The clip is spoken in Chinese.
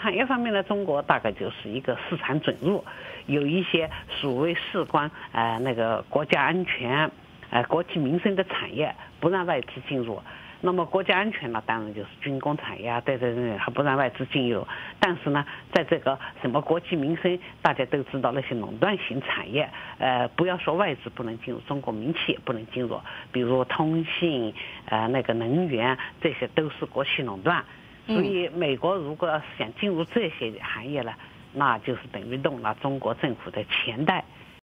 产业方面呢，中国大概就是一个市场准入，有一些所谓事关呃那个国家安全、呃国计民生的产业，不让外资进入。那么国家安全呢，当然就是军工产业啊，对对对，还不让外资进入。但是呢，在这个什么国计民生，大家都知道那些垄断型产业，呃，不要说外资不能进入，中国民企也不能进入。比如通信，呃，那个能源，这些都是国企垄断。所以美国如果要是想进入这些行业了，那就是等于动了中国政府的钱袋。